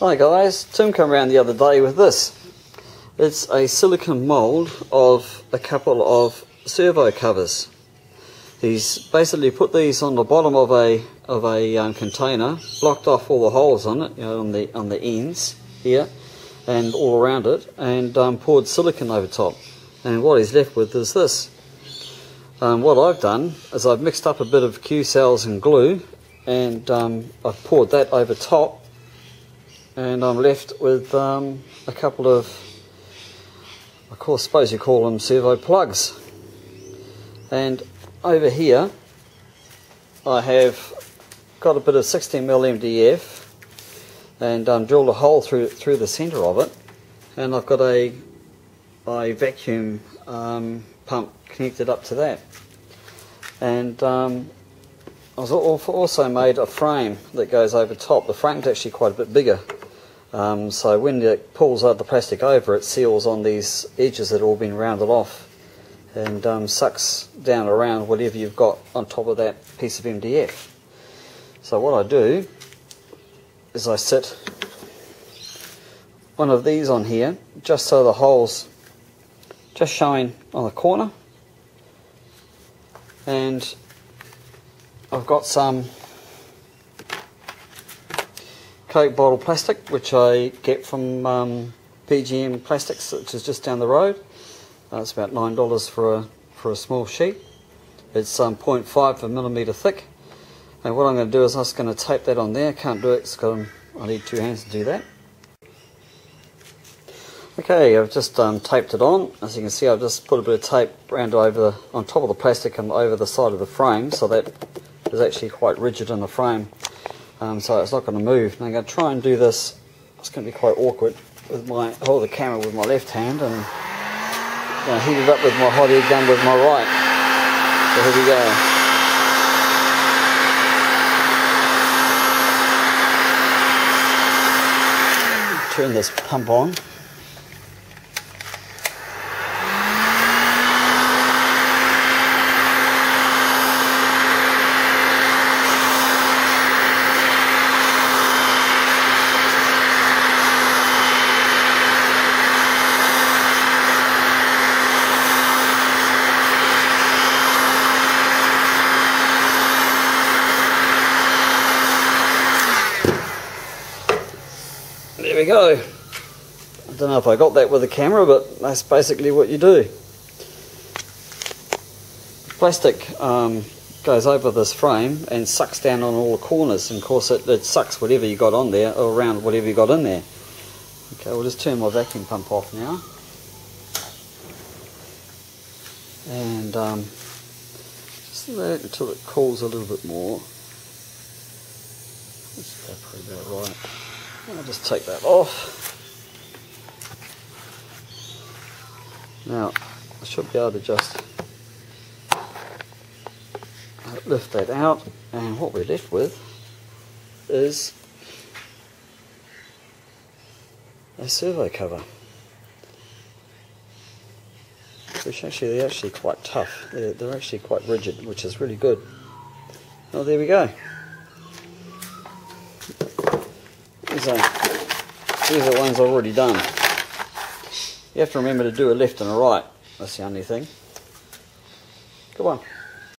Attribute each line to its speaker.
Speaker 1: Hi guys, Tim came around the other day with this. It's a silicon mould of a couple of servo covers. He's basically put these on the bottom of a of a um, container, blocked off all the holes on it, you know, on the on the ends here, and all around it, and um, poured silicon over top. And what he's left with is this. Um, what I've done is I've mixed up a bit of Q cells and glue, and um, I've poured that over top and I'm left with um, a couple of, of course, suppose you call them servo plugs. And over here, I have got a bit of 16mm MDF and um, drilled a hole through through the centre of it, and I've got a a vacuum um, pump connected up to that. And um, I've also made a frame that goes over top. The frame's actually quite a bit bigger um, so when it pulls the plastic over, it seals on these edges that have all been rounded off and um, sucks down around whatever you've got on top of that piece of MDF. So what I do is I sit one of these on here just so the holes just showing on the corner and I've got some Coke bottle plastic, which I get from um, PGM Plastics, which is just down the road. Uh, it's about nine dollars for a for a small sheet. It's um, 0.5 of a millimeter thick. And what I'm going to do is I'm just going to tape that on there. Can't do it because I need two hands to do that. Okay, I've just um, taped it on. As you can see, I've just put a bit of tape around over on top of the plastic and over the side of the frame, so that is actually quite rigid in the frame um, so it's not going to move. I'm going to try and do this, it's going to be quite awkward, with my hold the camera with my left hand and you heat it up with my hot air gun with my right. So here we go. Turn this pump on. We go. I don't know if I got that with the camera, but that's basically what you do. Plastic um, goes over this frame and sucks down on all the corners. And of course, it, it sucks whatever you got on there, or around whatever you got in there. Okay, we'll just turn my vacuum pump off now. And um, just let it until it cools a little bit more. That's probably about right. I'll just take that off. Now, I should be able to just lift that out, and what we're left with is a servo cover. Which actually, they're actually quite tough. They're, they're actually quite rigid, which is really good. Oh, there we go. These are, these are ones I've already done. You have to remember to do a left and a right. That's the only thing. Come on.